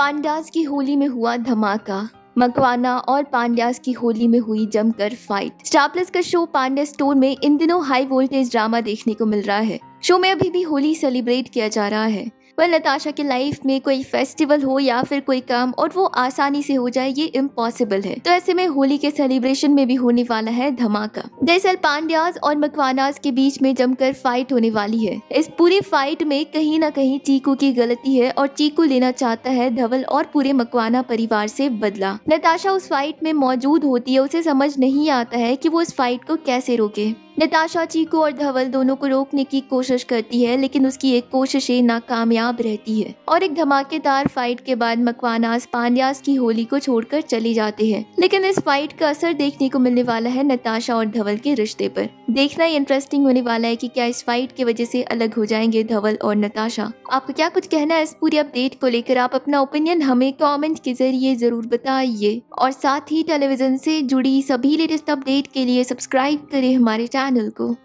पांड्यास की होली में हुआ धमाका। मकवाना और पांड्यास की होली में हुई जमकर फाइट स्टार प्लस का शो पांड्या स्टोर में इन दिनों हाई वोल्टेज ड्रामा देखने को मिल रहा है। शो में अभी भी होली सेलिब्रेट किया जा रहा है। पर नताशा की लाइफ में कोई फेस्टिवल हो या फिर कोई काम और वो आसानी से हो जाए, ये इम्पॉसिबल है। तो ऐसे में होली के सेलिब्रेशन में भी होने वाला है धमाका। दरअसल पांड्याज और मकवानाज के बीच में जमकर फाइट होने वाली है। इस पूरी फाइट में कहीं ना कहीं चीकू की गलती है और चीकू लेना चाहता है धवल और पूरे मकवाना परिवार से बदला। नताशा उस फाइट में मौजूद होती है, उसे समझ नहीं आता है कि वो उस फाइट को कैसे रोके। नताशा चीकू और धवल दोनों को रोकने की कोशिश करती है, लेकिन उसकी एक कोशिशें नाकामयाब रहती है। और एक धमाकेदार फाइट के बाद मकवानास पांड्यास की होली को छोड़कर चले जाते हैं। लेकिन इस फाइट का असर देखने को मिलने वाला है नताशा और धवल के रिश्ते पर। देखना ही इंटरेस्टिंग होने वाला है कि क्या इस फाइट की वजह से अलग हो जाएँगे धवल और नताशा। आपको क्या कुछ कहना है इस पूरी अपडेट को लेकर? आप अपना ओपिनियन हमें कमेंट के ज़रिए ज़रूर बताइए। और साथ ही टेलीविज़न से जुड़ी सभी लेटेस्ट अपडेट के लिए सब्सक्राइब करें हमारे चैनल को